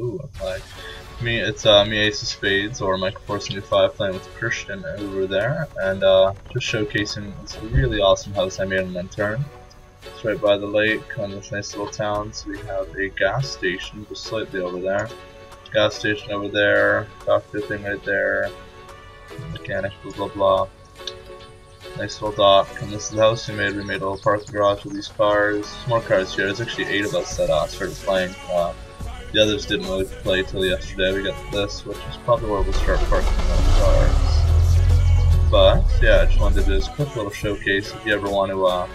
Ooh, a flag. Me, it's uh, me Ace of Spades or Michael Force New 5 playing with Christian over there, and uh, just showcasing this really awesome house I made in Unturned. It's right by the lake on this nice little town, so we have a gas station just slightly over there. Gas station over there, doctor thing right there, mechanic, blah blah blah. Nice little dock, and this is the house we made. We made a little parking garage with these cars. More cars here. There's actually eight of us that uh, started playing. Uh, the others didn't really play till yesterday. We got this, which is probably where we'll start parking our cars. But yeah, I just wanted to do this quick little showcase. If you ever want to, uh,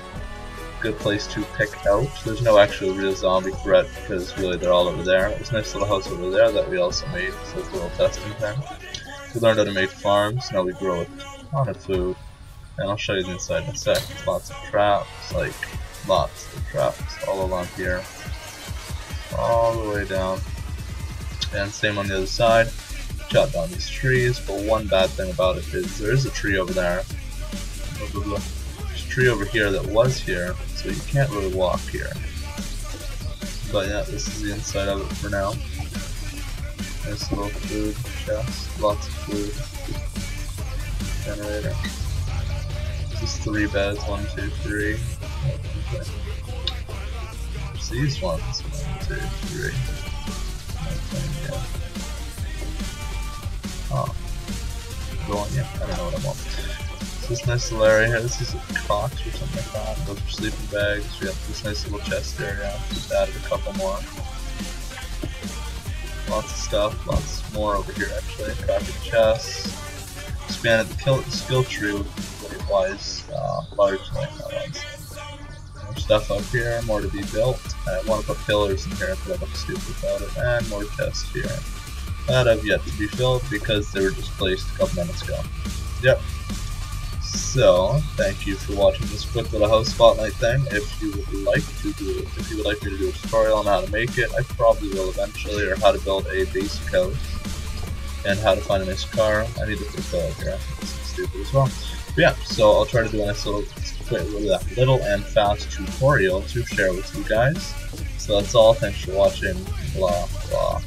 good place to pick out. There's no actual real zombie threat because really they're all over there. There's a nice little house over there that we also made, so it's a little testing thing. We learned how to make farms. Now we grow a ton of food. And I'll show you the inside in a sec. Lots of traps, like lots of traps all along here all the way down. And same on the other side. Chop down these trees, but one bad thing about it is there is a tree over there. There's a tree over here that was here, so you can't really walk here. But yeah, this is the inside of it for now. Nice little food chest, lots of food. Generator. Is three beds, one, two, three. Okay. these ones Oh. Yeah, I don't know what I want. So this nice little area here, this is a cot or something like that. Those are sleeping bags. We have this nice little chest area. Just added a couple more. Lots of stuff, lots more over here actually. Crafted chests. Expanded the kill skill tree with wise uh, large like that stuff up here, more to be built. I want to put pillars in here but I look stupid without it, and more chests here that have yet to be filled because they were just placed a couple minutes ago. Yep. So, thank you for watching this quick little house spotlight thing. If you would like to do if you would like me to do a tutorial on how to make it, I probably will eventually, or how to build a basic house, and how to find a nice car. I need to put here. This stupid as well. Yeah, so I'll try to do a nice little little and fast tutorial to share with you guys. So that's all. Thanks for watching. Blah, blah.